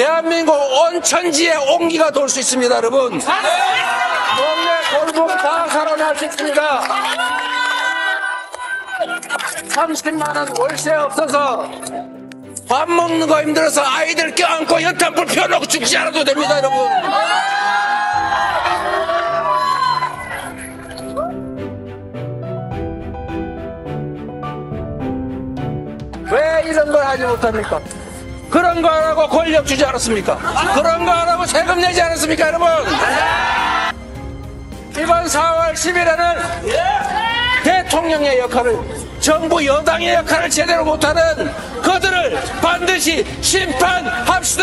대한민국 온 천지에 온기가 돌 수 있습니다, 여러분. 동네 골목 다 살아날 수 있습니다. 30만 원 월세 없어서 밥 먹는 거 힘들어서 아이들 껴안고 연탄불 펴놓고 죽지 않아도 됩니다, 여러분. 왜 이런 걸 하지 못합니까? 그런 거 하라고 권력 주지 않았습니까? 그런 거 하라고 세금 내지 않았습니까, 여러분? 이번 4월 10일에는 대통령의 역할을 정부 여당의 역할을 제대로 못하는 그들을 반드시 심판합시다.